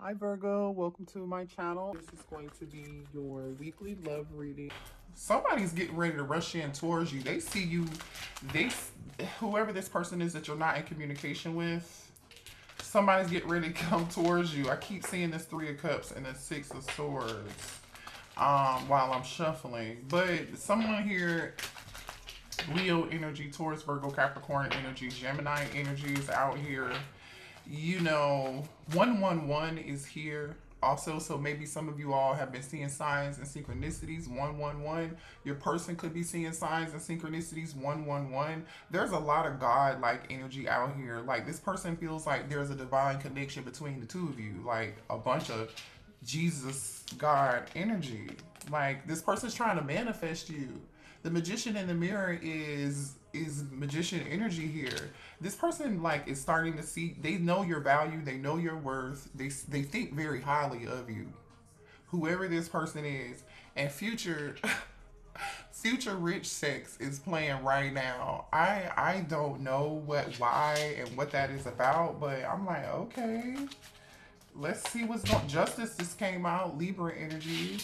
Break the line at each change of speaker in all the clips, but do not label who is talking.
Hi Virgo, welcome to my channel. This is going to be your weekly love reading. Somebody's getting ready to rush in towards you. They see you, they, whoever this person is that you're not in communication with, somebody's getting ready to come towards you. I keep seeing this Three of Cups and the Six of Swords um, while I'm shuffling. But someone here, Leo energy, Taurus, Virgo, Capricorn energy, Gemini energy is out here you know, 111 is here also. So maybe some of you all have been seeing signs and synchronicities. 111. Your person could be seeing signs and synchronicities. 111. There's a lot of God like energy out here. Like this person feels like there's a divine connection between the two of you. Like a bunch of Jesus God energy. Like this person's trying to manifest you. The magician in the mirror is is magician energy here. This person like is starting to see they know your value, they know your worth. They they think very highly of you. Whoever this person is and future future rich sex is playing right now. I I don't know what why and what that is about, but I'm like, okay. Let's see what's going Justice just came out, Libra energy.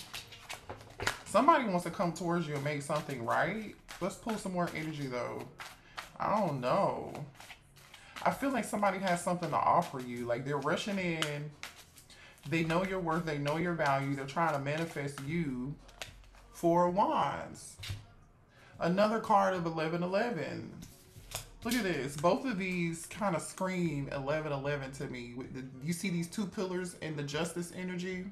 Somebody wants to come towards you and make something right. Let's pull some more energy though. I don't know. I feel like somebody has something to offer you. Like they're rushing in. They know your worth. They know your value. They're trying to manifest you. Four Wands. Another card of 1111. Look at this. Both of these kind of scream 1111 to me. You see these two pillars in the justice energy?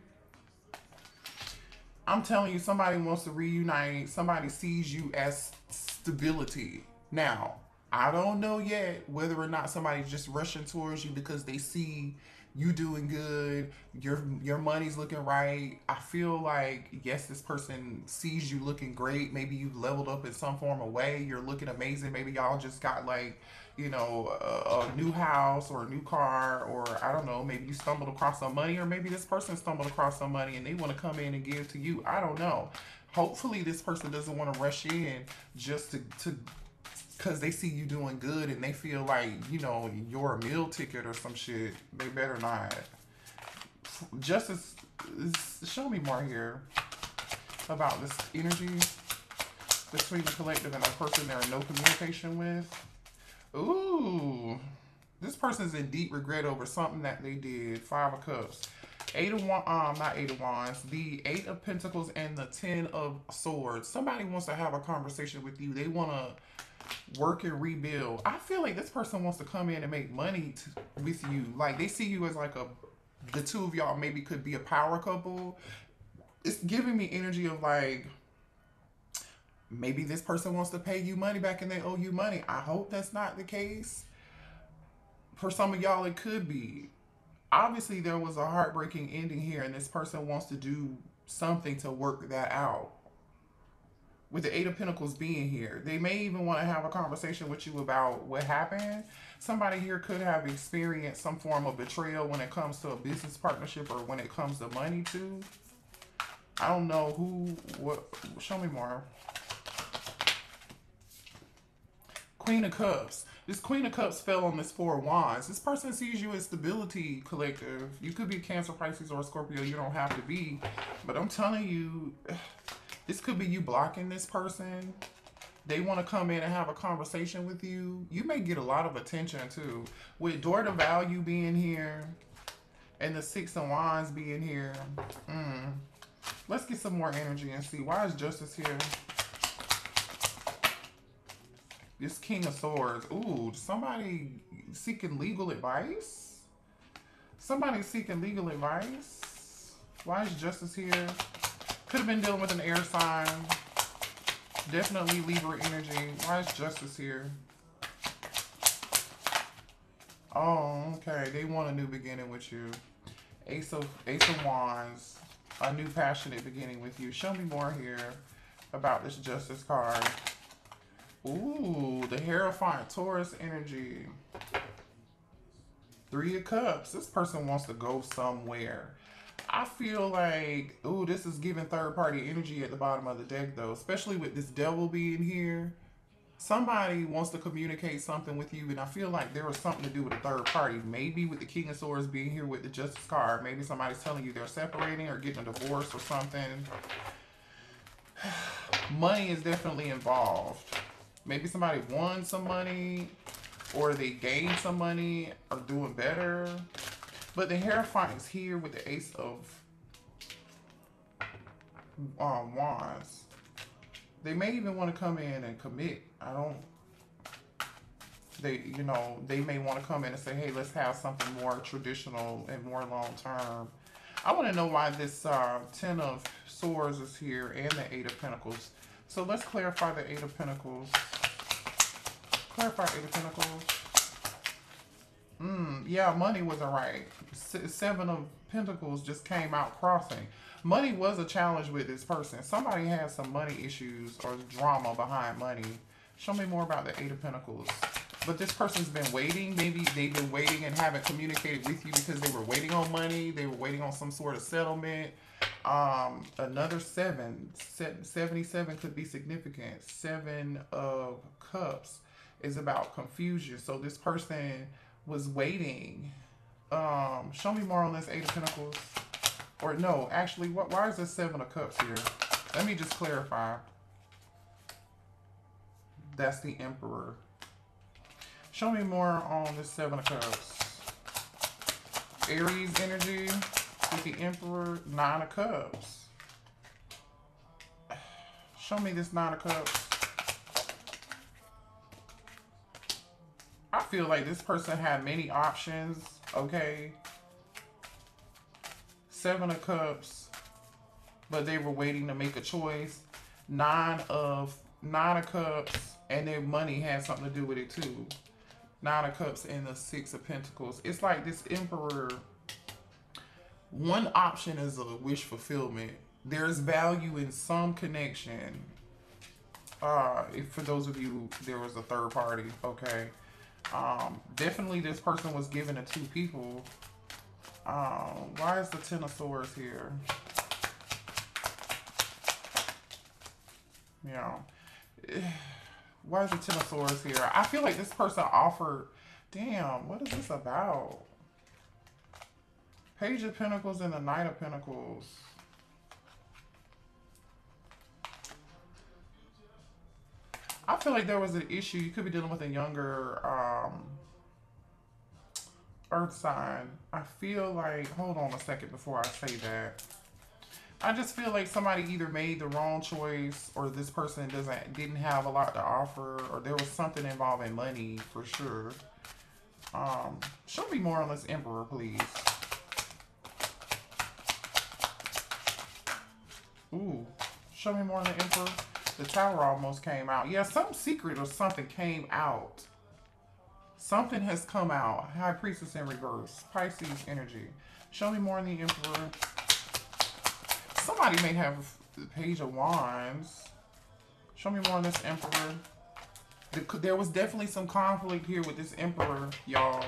I'm telling you, somebody wants to reunite. Somebody sees you as stability. Now, I don't know yet whether or not somebody's just rushing towards you because they see you doing good, your your money's looking right. I feel like yes, this person sees you looking great. Maybe you've leveled up in some form of way. You're looking amazing. Maybe y'all just got like you know a, a new house or a new car or I don't know. Maybe you stumbled across some money or maybe this person stumbled across some money and they want to come in and give to you. I don't know. Hopefully this person doesn't want to rush in just to to because they see you doing good and they feel like you know you're a meal ticket or some shit they better not justice show me more here about this energy between the collective and a person they're in no communication with ooh this person's in deep regret over something that they did five of cups eight of one um not eight of wands the eight of pentacles and the ten of swords somebody wants to have a conversation with you they want to work and rebuild. I feel like this person wants to come in and make money with you. Like they see you as like a, the two of y'all maybe could be a power couple. It's giving me energy of like, maybe this person wants to pay you money back and they owe you money. I hope that's not the case. For some of y'all, it could be. Obviously, there was a heartbreaking ending here, and this person wants to do something to work that out with the Eight of Pentacles being here. They may even want to have a conversation with you about what happened. Somebody here could have experienced some form of betrayal when it comes to a business partnership or when it comes to money too. I don't know who, what, show me more. Queen of Cups. This Queen of Cups fell on this Four of Wands. This person sees you as stability collective. You could be Cancer, Pisces, or Scorpio. You don't have to be. But I'm telling you, this could be you blocking this person. They want to come in and have a conversation with you. You may get a lot of attention too. With Door to Value being here and the Six of Wands being here. Mm. Let's get some more energy and see. Why is Justice here? This King of Swords. Ooh, somebody seeking legal advice? Somebody seeking legal advice? Why is Justice here? Could have been dealing with an air sign. Definitely Libra energy. Why is Justice here? Oh, okay. They want a new beginning with you. Ace of Ace of Wands. A new passionate beginning with you. Show me more here about this Justice card. Ooh, the Hierophant Taurus energy. Three of Cups. This person wants to go somewhere. I feel like, ooh, this is giving third party energy at the bottom of the deck though, especially with this devil being here. somebody wants to communicate something with you, and I feel like there was something to do with a third party. Maybe with the King of Swords being here with the Justice card. Maybe somebody's telling you they're separating or getting a divorce or something. money is definitely involved. Maybe somebody won some money or they gained some money or doing better. But the Hierophant is here with the Ace of um, Wands. They may even want to come in and commit. I don't. They, you know, they may want to come in and say, "Hey, let's have something more traditional and more long term." I want to know why this uh, Ten of Swords is here and the Eight of Pentacles. So let's clarify the Eight of Pentacles. Clarify Eight of Pentacles. Mm, yeah, money was alright. Seven of Pentacles just came out crossing. Money was a challenge with this person. Somebody has some money issues or drama behind money. Show me more about the Eight of Pentacles. But this person's been waiting. Maybe they've been waiting and haven't communicated with you because they were waiting on money. They were waiting on some sort of settlement. Um, another seven. 77 could be significant. Seven of Cups is about confusion. So this person was waiting. Um, show me more on this Eight of Pentacles. Or no, actually, what? why is there Seven of Cups here? Let me just clarify. That's the Emperor. Show me more on this Seven of Cups. Aries energy with the Emperor, Nine of Cups. Show me this Nine of Cups. Feel like this person had many options, okay? Seven of Cups, but they were waiting to make a choice. Nine of Nine of Cups, and their money had something to do with it too. Nine of Cups and the Six of Pentacles. It's like this Emperor. One option is a wish fulfillment. There's value in some connection. Uh, for those of you, there was a third party, okay? Um, definitely this person was given to two people. Um, why is the Ten of Swords here? Yeah. Why is the Ten of Swords here? I feel like this person offered... Damn, what is this about? Page of Pentacles and the Knight of Pentacles. I feel like there was an issue. You could be dealing with a younger um, earth sign. I feel like, hold on a second before I say that. I just feel like somebody either made the wrong choice or this person doesn't didn't have a lot to offer or there was something involving money for sure. Um, show me more on this emperor, please. Ooh, show me more on the emperor. The tower almost came out. Yeah, some secret or something came out. Something has come out. High Priestess in reverse. Pisces energy. Show me more on the Emperor. Somebody may have the Page of Wands. Show me more on this Emperor. There was definitely some conflict here with this Emperor, y'all.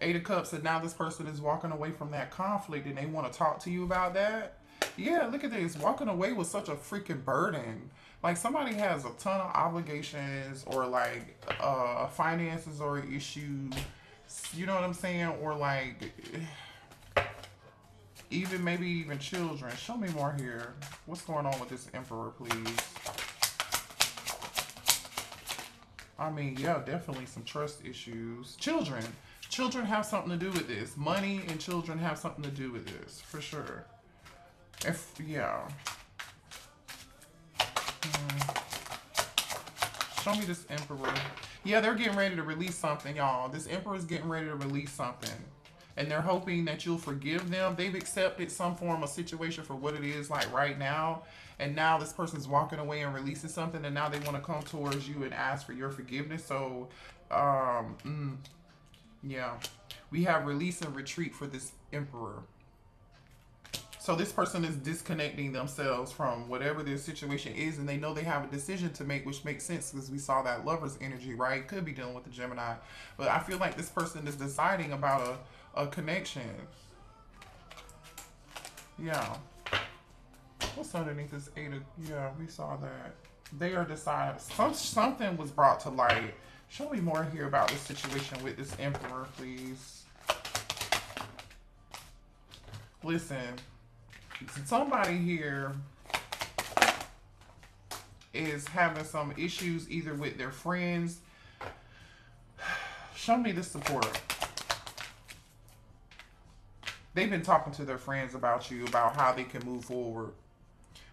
Eight of Cups, and now this person is walking away from that conflict and they want to talk to you about that. Yeah, look at this. Walking away with such a freaking burden. Like somebody has a ton of obligations or like uh finances or issues. You know what I'm saying? Or like even maybe even children. Show me more here. What's going on with this emperor, please? I mean, yeah, definitely some trust issues. Children. Children have something to do with this. Money and children have something to do with this, for sure. If, yeah. Hmm. Show me this Emperor. Yeah, they're getting ready to release something, y'all. This Emperor is getting ready to release something. And they're hoping that you'll forgive them. They've accepted some form of situation for what it is like right now. And now this person's walking away and releasing something. And now they want to come towards you and ask for your forgiveness. So, um, mm, yeah. We have release and retreat for this Emperor. So this person is disconnecting themselves from whatever their situation is, and they know they have a decision to make, which makes sense because we saw that lover's energy, right? Could be dealing with the Gemini, but I feel like this person is deciding about a, a connection. Yeah. What's underneath this eight of, yeah, we saw that. They are deciding. Some, something was brought to light. Show me more here about this situation with this emperor, please. Listen, somebody here is having some issues either with their friends. Show me the support. They've been talking to their friends about you, about how they can move forward,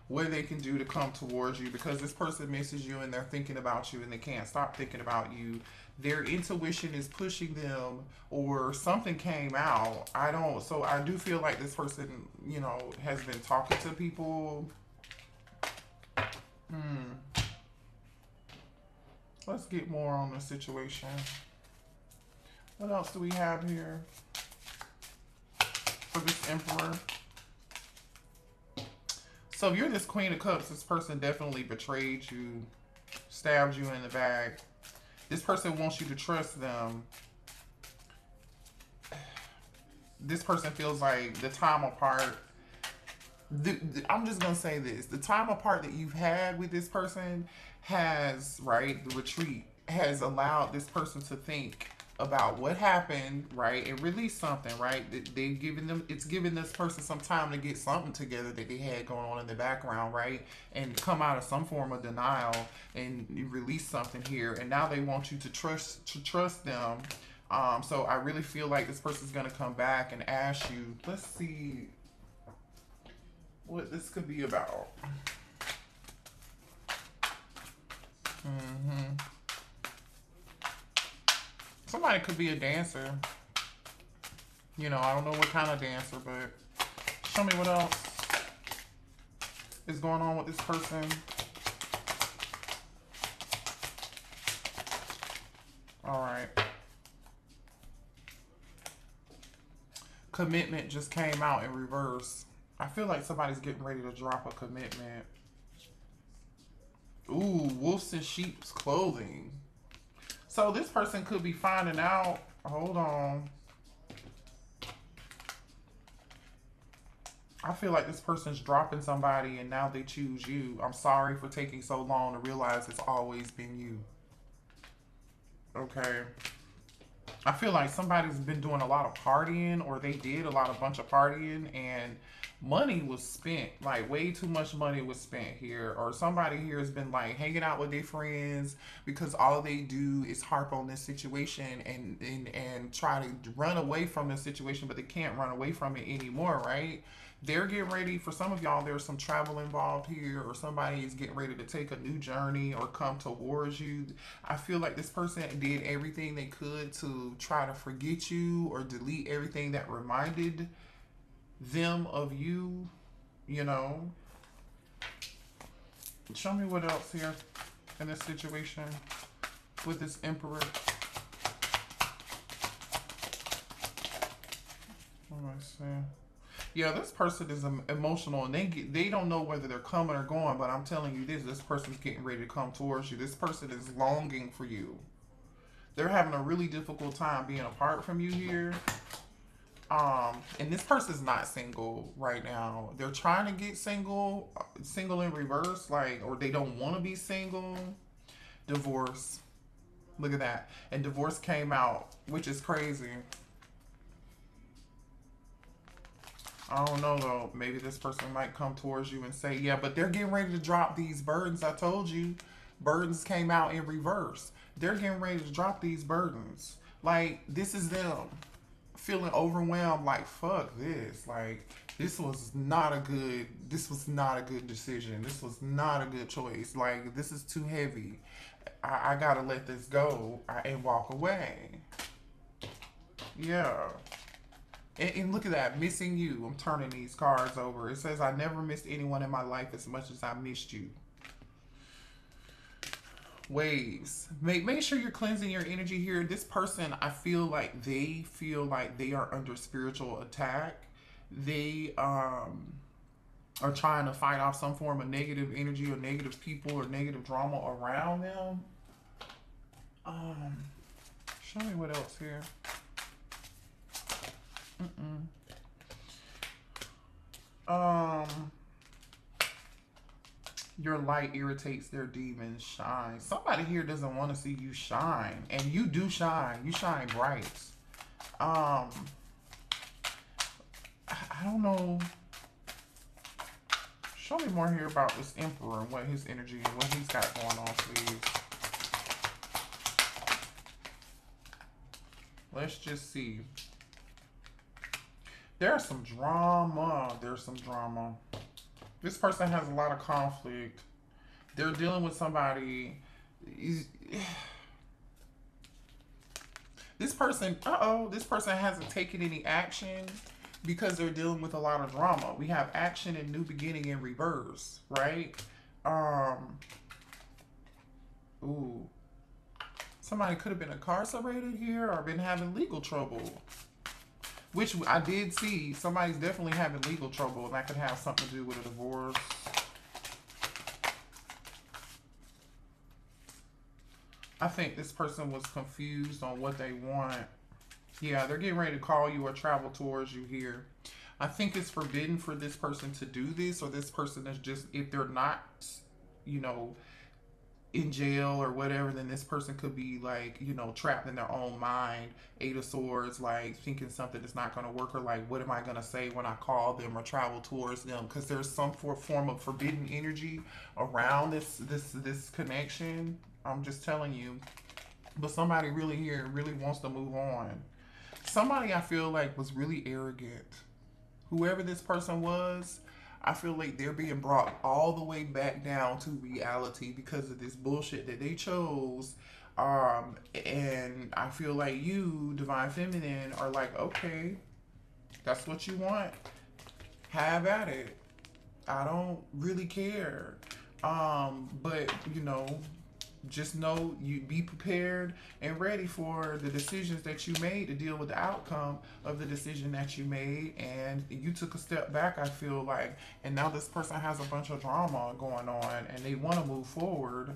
what they can do to come towards you because this person misses you and they're thinking about you and they can't stop thinking about you. Their intuition is pushing them or something came out. I don't, so I do feel like this person, you know, has been talking to people Hmm. Let's get more on the situation. What else do we have here for this emperor? So if you're this queen of cups, this person definitely betrayed you, stabbed you in the back. This person wants you to trust them. This person feels like the time apart the, the, I'm just gonna say this: the time apart that you've had with this person has, right, the retreat has allowed this person to think about what happened, right, and release something, right. They've given them, it's given this person some time to get something together that they had going on in the background, right, and come out of some form of denial and release something here. And now they want you to trust to trust them. Um, so I really feel like this person's gonna come back and ask you. Let's see what this could be about. Mm-hmm. Somebody could be a dancer. You know, I don't know what kind of dancer, but show me what else is going on with this person. All right. Commitment just came out in reverse. I feel like somebody's getting ready to drop a commitment. Ooh, wolves and sheep's clothing. So this person could be finding out. Hold on. I feel like this person's dropping somebody and now they choose you. I'm sorry for taking so long to realize it's always been you. Okay. I feel like somebody's been doing a lot of partying or they did a lot of bunch of partying and money was spent. Like way too much money was spent here. Or somebody here has been like hanging out with their friends because all they do is harp on this situation and and and try to run away from the situation but they can't run away from it anymore right they're getting ready for some of y'all there's some travel involved here or somebody is getting ready to take a new journey or come towards you i feel like this person did everything they could to try to forget you or delete everything that reminded them of you, you know. Show me what else here in this situation with this emperor. What am I saying? Yeah, this person is emotional and they get, they don't know whether they're coming or going, but I'm telling you this, this person's getting ready to come towards you. This person is longing for you. They're having a really difficult time being apart from you here. Um, and this person's not single right now. They're trying to get single, single in reverse, like, or they don't want to be single. Divorce. Look at that. And divorce came out, which is crazy. I don't know though. Maybe this person might come towards you and say, yeah, but they're getting ready to drop these burdens. I told you, burdens came out in reverse. They're getting ready to drop these burdens. Like, this is them feeling overwhelmed like fuck this like this was not a good this was not a good decision this was not a good choice like this is too heavy i, I gotta let this go and walk away yeah and, and look at that missing you i'm turning these cards over it says i never missed anyone in my life as much as i missed you waves. Make make sure you're cleansing your energy here. This person, I feel like they feel like they are under spiritual attack. They um are trying to fight off some form of negative energy or negative people or negative drama around them. Um, show me what else here. Um, Your light irritates their demons. Shine. Somebody here doesn't want to see you shine. And you do shine. You shine bright. Um, I don't know. Show me more here about this emperor and what his energy and what he's got going on, please. Let's just see. There's some drama. There's some drama. This person has a lot of conflict. They're dealing with somebody. This person, uh oh, this person hasn't taken any action because they're dealing with a lot of drama. We have action and new beginning in reverse, right? Um, ooh. Somebody could have been incarcerated here or been having legal trouble. Which I did see. Somebody's definitely having legal trouble, and that could have something to do with a divorce. I think this person was confused on what they want. Yeah, they're getting ready to call you or travel towards you here. I think it's forbidden for this person to do this, or this person is just, if they're not, you know, in jail or whatever, then this person could be like, you know, trapped in their own mind, eight of swords, like thinking something is not going to work, or like, what am I going to say when I call them or travel towards them? Because there's some form of forbidden energy around this this this connection. I'm just telling you. But somebody really here really wants to move on. Somebody I feel like was really arrogant. Whoever this person was, I feel like they're being brought all the way back down to reality because of this bullshit that they chose. Um, and I feel like you, Divine Feminine, are like, okay, that's what you want. Have at it. I don't really care. Um, but you know, just know you be prepared and ready for the decisions that you made to deal with the outcome of the decision that you made and you took a step back i feel like and now this person has a bunch of drama going on and they want to move forward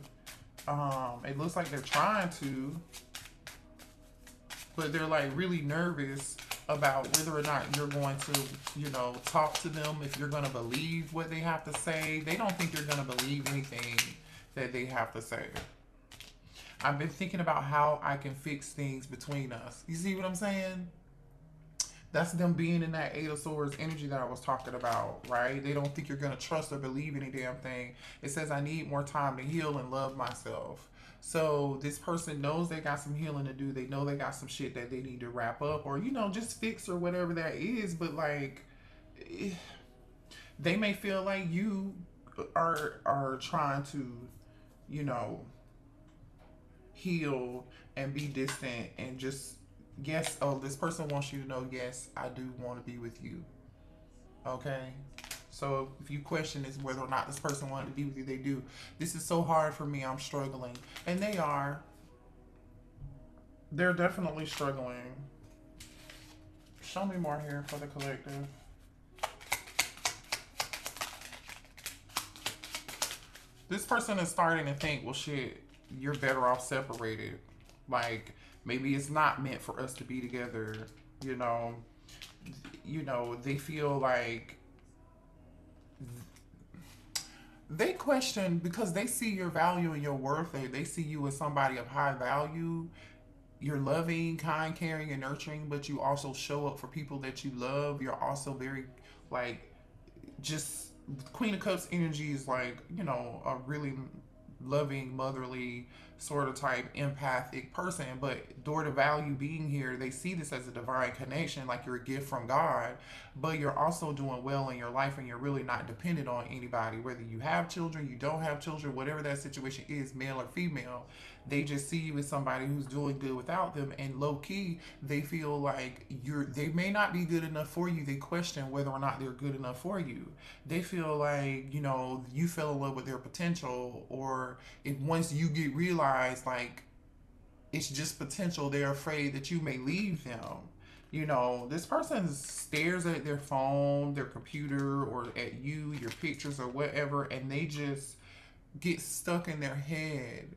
um it looks like they're trying to but they're like really nervous about whether or not you're going to, you know, talk to them, if you're going to believe what they have to say. They don't think you're going to believe anything that they have to say. I've been thinking about how I can fix things between us. You see what I'm saying? That's them being in that Eight of Swords energy that I was talking about, right? They don't think you're going to trust or believe any damn thing. It says, I need more time to heal and love myself. So this person knows they got some healing to do. They know they got some shit that they need to wrap up or, you know, just fix or whatever that is. But like, eh, they may feel like you are are trying to, you know, heal and be distant and just yes oh this person wants you to know yes i do want to be with you. Okay? So if you question is whether or not this person wanted to be with you they do. This is so hard for me i'm struggling. And they are. They're definitely struggling. Show me more here for the collective. This person is starting to think well shit you're better off separated. Like maybe it's not meant for us to be together. You know, you know they feel like they question because they see your value and your worth. They they see you as somebody of high value. You're loving, kind, caring, and nurturing, but you also show up for people that you love. You're also very like just Queen of Cups energy is like, you know, a really loving, motherly, sort of type empathic person. But door to value being here, they see this as a divine connection, like you're a gift from God, but you're also doing well in your life and you're really not dependent on anybody, whether you have children, you don't have children, whatever that situation is, male or female. They just see you as somebody who's doing good without them, and low key, they feel like you're. They may not be good enough for you. They question whether or not they're good enough for you. They feel like you know you fell in love with their potential, or if once you get realized like it's just potential, they're afraid that you may leave them you know, this person stares at their phone, their computer, or at you, your pictures, or whatever, and they just get stuck in their head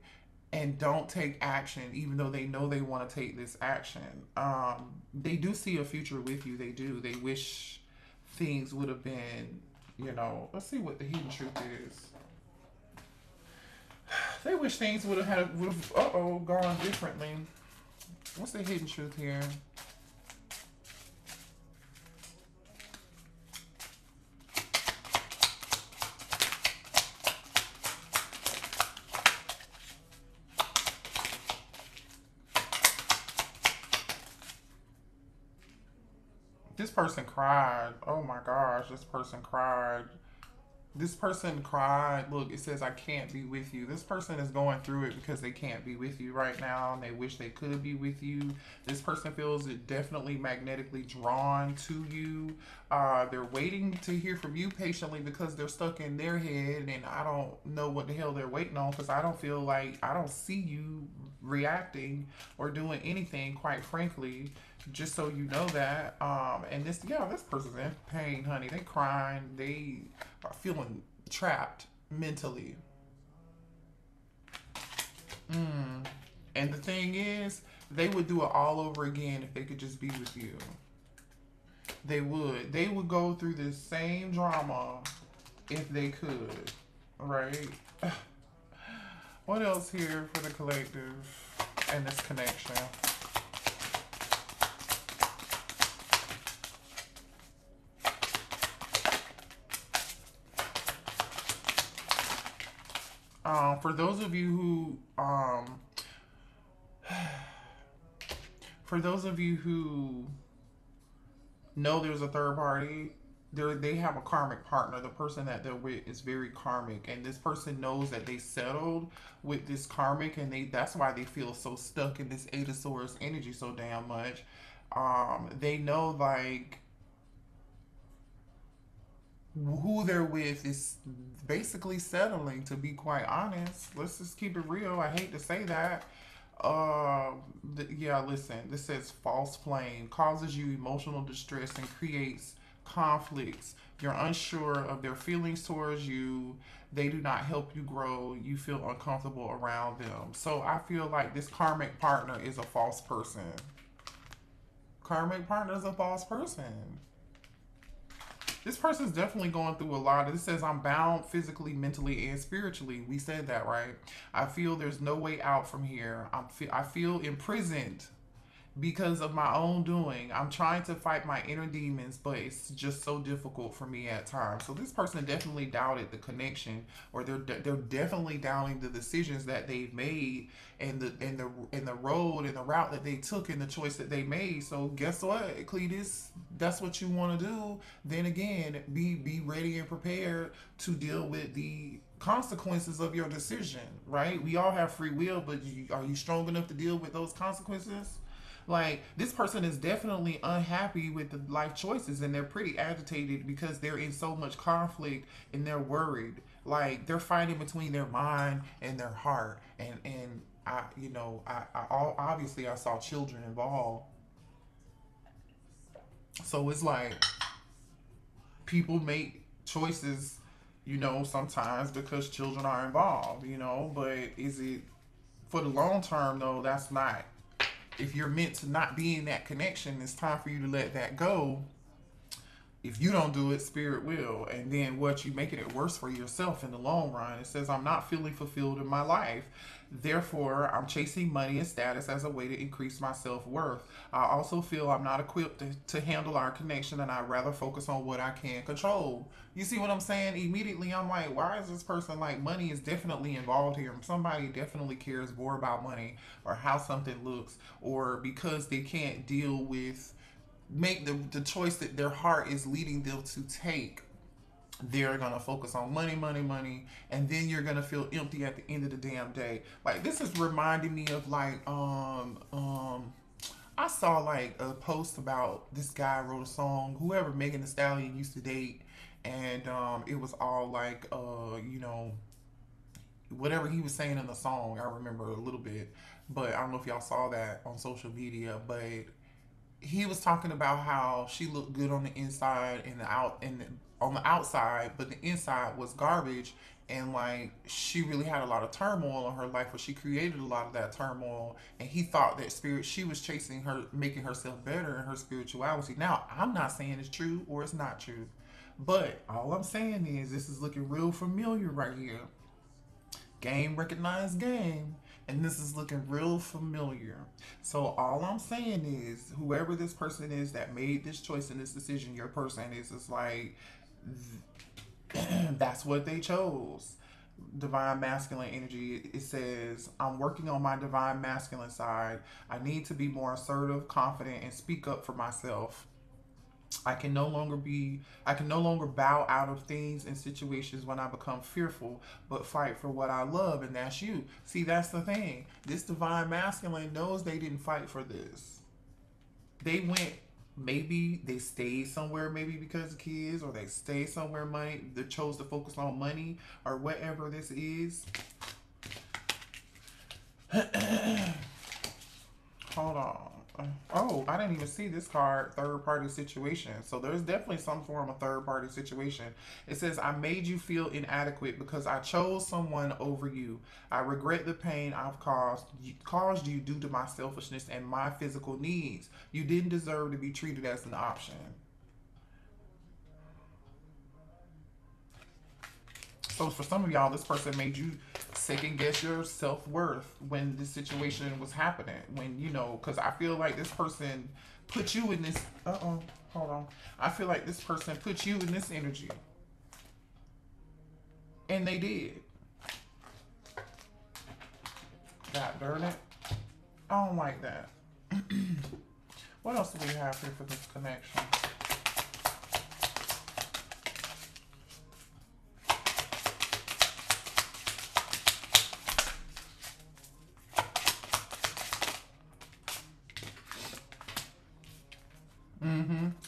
and don't take action even though they know they want to take this action um, they do see a future with you they do they wish things would have been you know let's see what the hidden truth is They wish things would have had would have uh oh gone differently. What's the hidden truth here? This person cried. Oh my gosh, this person cried this person cried. Look, it says, I can't be with you. This person is going through it because they can't be with you right now and they wish they could be with you. This person feels it definitely magnetically drawn to you. Uh, they're waiting to hear from you patiently because they're stuck in their head and I don't know what the hell they're waiting on because I don't feel like I don't see you reacting or doing anything, quite frankly just so you know that. Um, and this, yeah, this person's in pain, honey. They crying. They are feeling trapped mentally. Mm. And the thing is, they would do it all over again if they could just be with you. They would. They would go through the same drama if they could, right? What else here for the collective and this connection? Um, for those of you who, um, for those of you who know there's a third party, they they have a karmic partner. The person that they're with is very karmic, and this person knows that they settled with this karmic, and they that's why they feel so stuck in this Eight of Swords energy so damn much. Um, they know like who they're with is basically settling to be quite honest. Let's just keep it real. I hate to say that. Uh th- yeah listen this says false flame causes you emotional distress and creates conflicts. You're unsure of their feelings towards you. They do not help you grow. You feel uncomfortable around them. So i feel like this karmic partner is a false person. Karmic partner is a false person this person's definitely going through a lot. It says, I'm bound physically, mentally, and spiritually. We said that, right? I feel there's no way out from here. I'm fe- I feel imprisoned because of my own doing. I'm trying to fight my inner demons, but it's just so difficult for me at times. So this person definitely doubted the connection, or they're they're definitely doubting the decisions that they've made and the and the and the road and the route that they took and the choice that they made. So guess what, Cletus? That's what you want to do. Then again, be be ready and prepared to deal with the consequences of your decision. Right? We all have free will, but you, are you strong enough to deal with those consequences? Like this person is definitely unhappy with the life choices and they're pretty agitated because they're in so much conflict and they're worried. Like they're fighting between their mind and their heart. And and I you know, I, I obviously I saw children involved. So it's like people make choices, you know, sometimes because children are involved, you know, but is it for the long term though, that's not if you're meant to not be in that connection, it's time for you to let that go. If you don't do it, spirit will. And then what you making it worse for yourself in the long run. It says, I'm not feeling fulfilled in my life. Therefore, I'm chasing money and status as a way to increase my self worth. I also feel I'm not equipped to, to handle our connection and I'd rather focus on what I can control. You see what I'm saying? Immediately, I'm like, why is this person like money is definitely involved here? Somebody definitely cares more about money or how something looks or because they can't deal with make the, the choice that their heart is leading them to take they're gonna focus on money, money, money, and then you're gonna feel empty at the end of the damn day. Like this is reminding me of like um um I saw like a post about this guy wrote a song, whoever Megan Thee Stallion used to date, and um it was all like uh, you know, whatever he was saying in the song, I remember a little bit. But I don't know if y'all saw that on social media, but he was talking about how she looked good on the inside and the out and on the outside, but the inside was garbage. And like she really had a lot of turmoil in her life, where she created a lot of that turmoil. And he thought that spirit, she was chasing her, making herself better in her spirituality. Now, I'm not saying it's true or it's not true, but all I'm saying is this is looking real familiar right here Game recognized game. And this is looking real familiar. So all I'm saying is whoever this person is that made this choice and this decision, your person is is like that's what they chose. Divine masculine energy. It says, I'm working on my divine masculine side. I need to be more assertive, confident, and speak up for myself. I can no longer be, I can no longer bow out of things and situations when I become fearful, but fight for what I love, and that's you. See, that's the thing. This divine masculine knows they didn't fight for this. They went, maybe they stayed somewhere, maybe because of kids, or they stayed somewhere money, they chose to focus on money, or whatever this is. Hold on. Oh, I didn't even see this card, third party situation. So there's definitely some form of third party situation. It says, I made you feel inadequate because I chose someone over you. I regret the pain I've caused, caused you due to my selfishness and my physical needs. You didn't deserve to be treated as an option. So for some of y'all, this person made you second guess your self worth when this situation was happening. When you know, because I feel like this person put you in this. Uh oh, hold on. I feel like this person put you in this energy, and they did. God darn it! I don't like that. what else do we have here for this connection?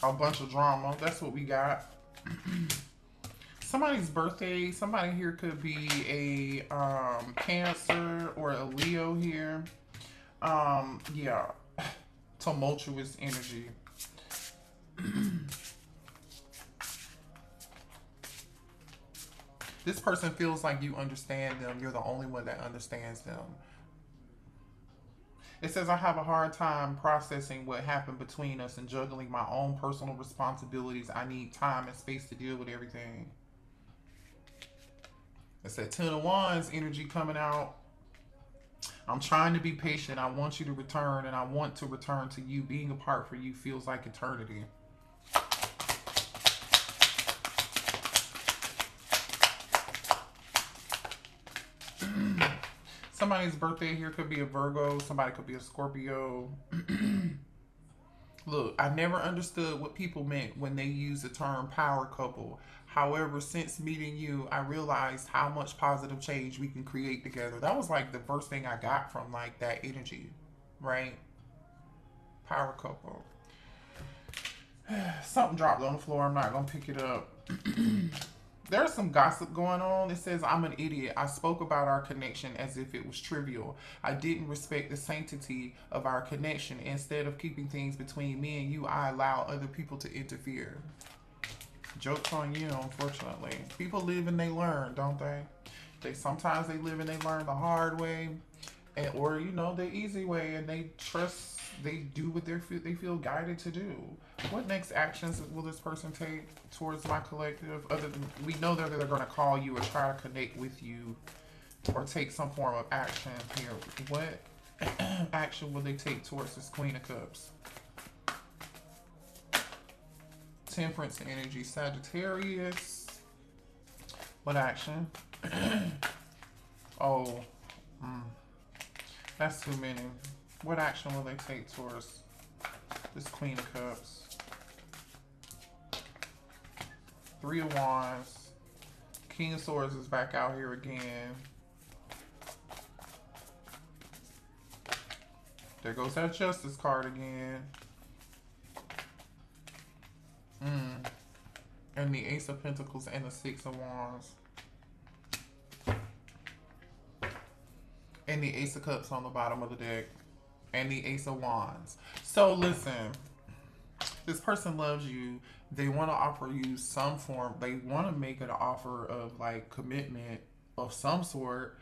A bunch of drama. That's what we got. Somebody's birthday. Somebody here could be a um, Cancer or a Leo here. Um, yeah, tumultuous energy. this person feels like you understand them. You're the only one that understands them. It says, I have a hard time processing what happened between us and juggling my own personal responsibilities. I need time and space to deal with everything. It said, Ten of Wands energy coming out. I'm trying to be patient. I want you to return, and I want to return to you. Being apart for you feels like eternity. somebody's birthday here could be a Virgo, somebody could be a Scorpio. Look, I never understood what people meant when they used the term power couple. However, since meeting you, I realized how much positive change we can create together. That was like the first thing I got from like that energy, right? Power couple. Something dropped on the floor. I'm not going to pick it up. there's some gossip going on. It says, I'm an idiot. I spoke about our connection as if it was trivial. I didn't respect the sanctity of our connection. Instead of keeping things between me and you, I allow other people to interfere. Joke's on you, unfortunately. People live and they learn, don't they? They sometimes they live and they learn the hard way, and or you know the easy way, and they trust they do what they feel they feel guided to do. What next actions will this person take towards my collective? Other than we know that they're going to call you or try to connect with you, or take some form of action here. What action will they take towards this Queen of Cups? Temperance energy, Sagittarius. What action? oh, mm, that's too many. What action will they take towards this Queen of Cups? Three of Wands. King of Swords is back out here again. There goes that Justice card again. Mm. And the Ace of Pentacles and the Six of Wands. And the Ace of Cups on the bottom of the deck and the Ace of Wands. So listen, this person loves you. They want to offer you some form. They want to make an offer of like commitment of some sort.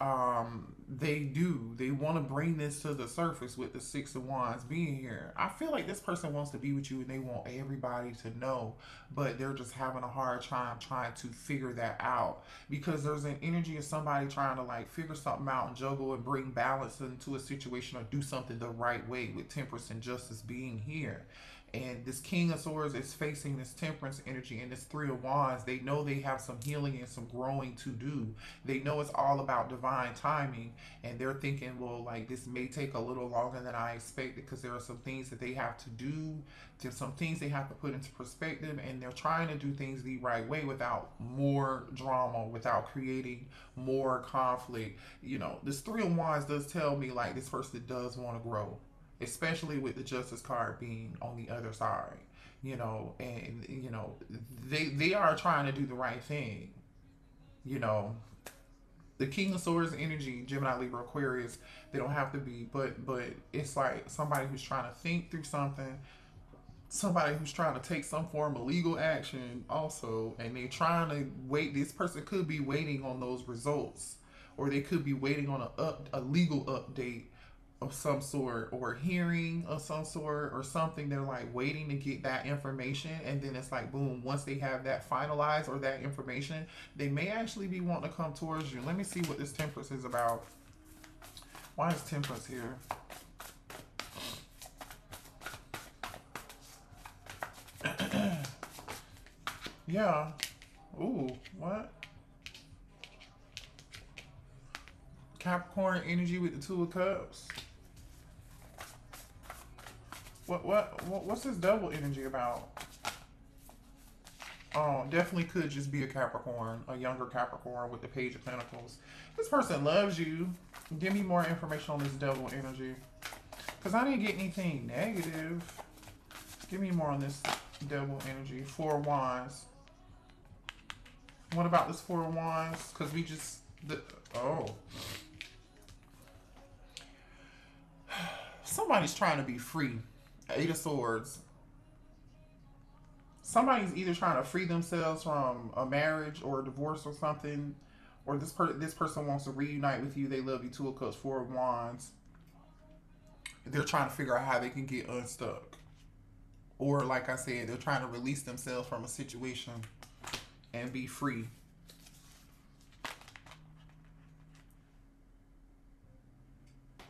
Um they do. They want to bring this to the surface with the six of wands being here. I feel like this person wants to be with you and they want everybody to know but they're just having a hard time trying to figure that out because there's an energy of somebody trying to like figure something out and juggle and bring balance into a situation or do something the right way with temperance and justice being here and this king of swords is facing this temperance energy and this three of wands they know they have some healing and some growing to do. They know it's all about divine timing and they're thinking well like this may take a little longer than i expected because there are some things that they have to do there's some things they have to put into perspective and they're trying to do things the right way without more drama without creating more conflict. You know this three of wands does tell me like this person does want to grow especially with the justice card being on the other side you know and you know they they are trying to do the right thing you know. The king of swords energy gemini libra aquarius they don't have to be but but it's like somebody who's trying to think through something somebody who's trying to take some form of legal action also and they're trying to wait this person could be waiting on those results or they could be waiting on a up a legal update of some sort or hearing of some sort or something they're like waiting to get that information and then it's like boom once they have that finalized or that information they may actually be wanting to come towards you. Let me see what this temperance is about. Why is temperance here? Yeah. Ooh what? Capricorn energy with the two of cups what, what, what what's this double energy about? Oh, definitely could just be a Capricorn, a younger Capricorn with the Page of Pentacles. This person loves you. Give me more information on this double energy. Because I didn't get anything negative. Give me more on this double energy. Four Wands. What about this Four Wands? Because we just... The, oh. Somebody's trying to be free. Eight of Swords. Somebody's either trying to free themselves from a marriage or a divorce or something, or this per- this person wants to reunite with you. They love you. Two of Cups, Four of Wands. They're trying to figure out how they can get unstuck, or like I said, they're trying to release themselves from a situation and be free.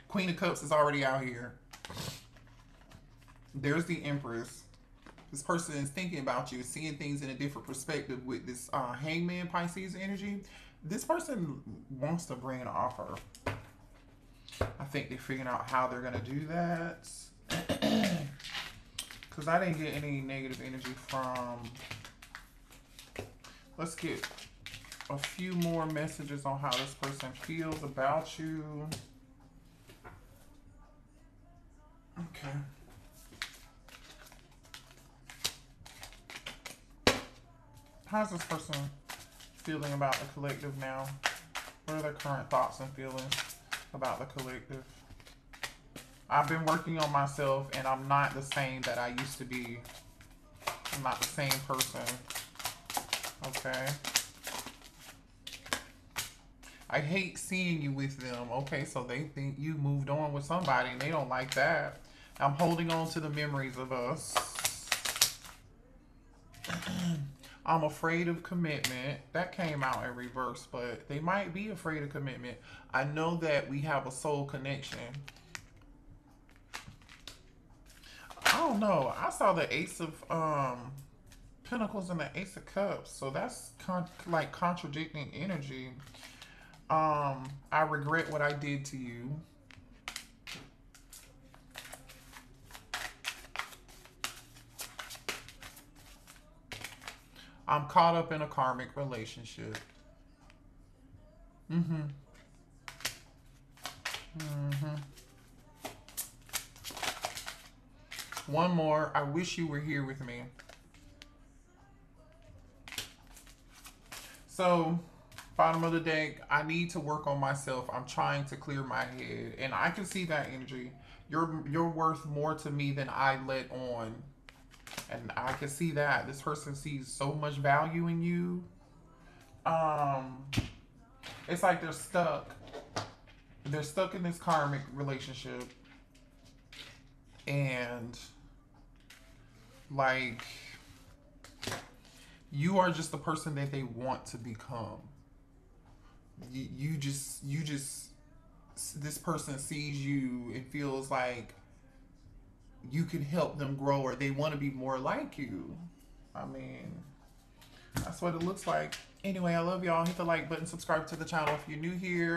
Queen of Cups is already out here there's the Empress. This person is thinking about you, seeing things in a different perspective with this uh, Hangman Pisces energy. This person wants to bring an offer. I think they're figuring out how they're going to do that. Because I didn't get any negative energy from... Let's get a few more messages on how this person feels about you. Okay. How's this person feeling about the collective now? What are their current thoughts and feelings about the collective? I've been working on myself and I'm not the same that I used to be. I'm not the same person. Okay. I hate seeing you with them. Okay, so they think you moved on with somebody and they don't like that. I'm holding on to the memories of us. I'm afraid of commitment. That came out in reverse, but they might be afraid of commitment. I know that we have a soul connection. I don't know. I saw the Ace of um, Pentacles and the Ace of Cups, so that's con like contradicting energy. Um, I regret what I did to you. I'm caught up in a karmic relationship. Mm-hmm. Mm-hmm. One more. I wish you were here with me. So, bottom of the deck, I need to work on myself. I'm trying to clear my head. And I can see that energy. You're you're worth more to me than I let on and I can see that this person sees so much value in you. Um, it's like they're stuck. They're stuck in this karmic relationship. And like you are just the person that they want to become. You, you just you just this person sees you and feels like you can help them grow or they want to be more like you. I mean, that's what it looks like. Anyway, I love y'all. Hit the like button, subscribe to the channel if you're new here.